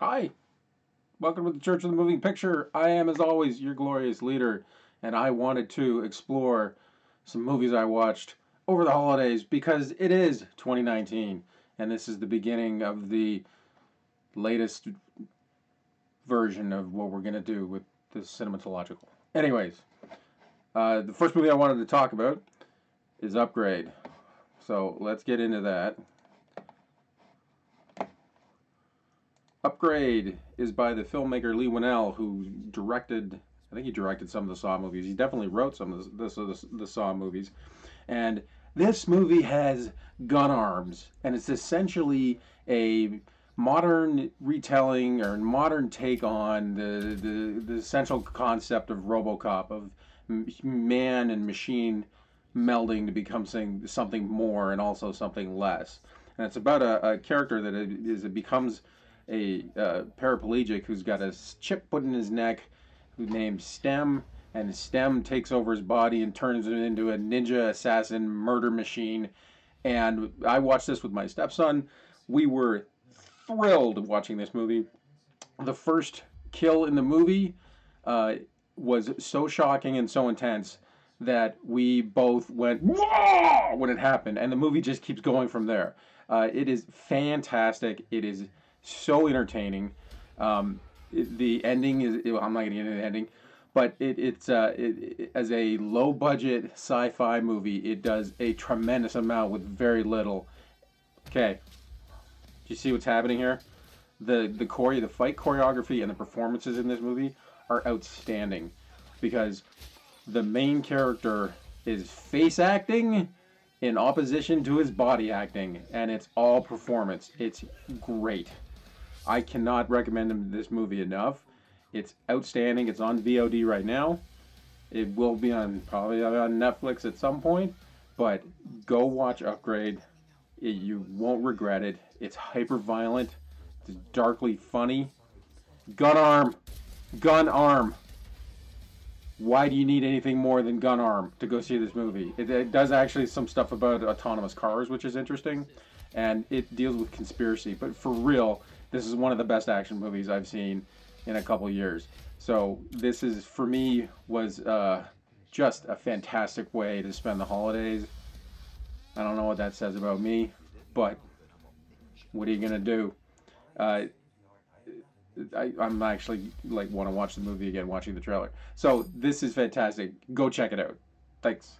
Hi, welcome to the Church of the Moving Picture. I am, as always, your glorious leader, and I wanted to explore some movies I watched over the holidays because it is 2019, and this is the beginning of the latest version of what we're going to do with the cinematological. Anyways, uh, the first movie I wanted to talk about is Upgrade. So let's get into that. Upgrade is by the filmmaker Leigh Whannell, who directed, I think he directed some of the Saw movies. He definitely wrote some of the, the, the, the Saw movies. And this movie has gun arms, and it's essentially a modern retelling or modern take on the, the, the essential concept of Robocop, of man and machine melding to become something, something more and also something less. And it's about a, a character that is, it becomes a uh, paraplegic who's got a chip put in his neck, named Stem, and Stem takes over his body and turns him into a ninja assassin murder machine. And I watched this with my stepson. We were thrilled watching this movie. The first kill in the movie uh, was so shocking and so intense that we both went Whoa! when it happened, and the movie just keeps going from there. Uh, it is fantastic. It is so entertaining. Um, it, the ending is I'm not going to get into the ending, but it, it's uh, it, as a low budget sci-fi movie, it does a tremendous amount with very little. Okay, do you see what's happening here? The the chore- the fight choreography and the performances in this movie are outstanding because the main character is face acting in opposition to his body acting, and it's all performance. It's great. I cannot recommend this movie enough. It's outstanding. It's on VOD right now. It will be on probably on Netflix at some point, but go watch Upgrade. It, you won't regret it. It's hyper violent. It's darkly funny. Gun arm, gun arm. Why do you need anything more than gun arm to go see this movie? It, it does actually some stuff about autonomous cars, which is interesting, and it deals with conspiracy. But for real, this is one of the best action movies I've seen in a couple years. So this is for me was uh, just a fantastic way to spend the holidays. I don't know what that says about me, but what are you gonna do? Uh, I, I'm actually like want to watch the movie again, watching the trailer. So this is fantastic. Go check it out. Thanks.